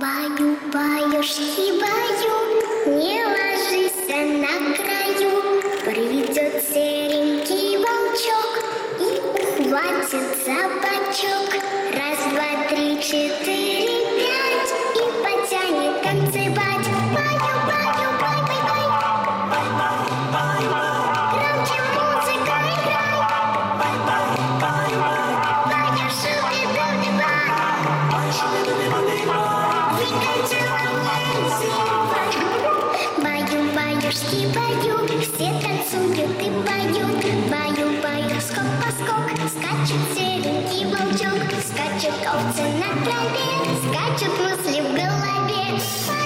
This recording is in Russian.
Баю, баюшки, баю, не ложись на краю. Придет серенький волчок и ухватит за бочок. Раз, два, три, четыре, пять и потянет танцевать. Баю, Баюшки, баю, все танцуют и поют. Баю, баю, скок, поскок, скачет серенький волчок, скачут овцы на траве, скачут мысли в голове.